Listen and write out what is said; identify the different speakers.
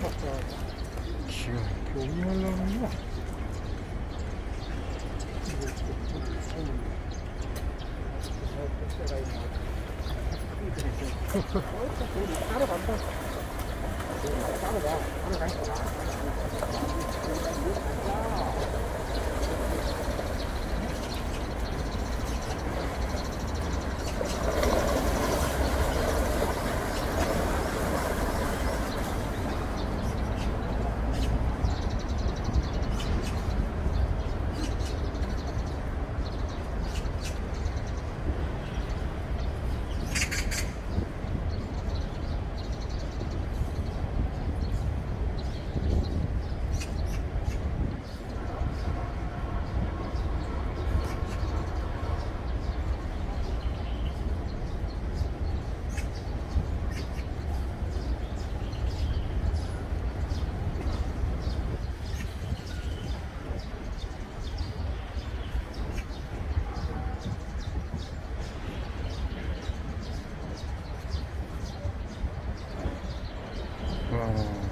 Speaker 1: 기가 막혀 올라가는구나.
Speaker 2: 따로 간다. 따로 가. 따로 가
Speaker 1: Oh.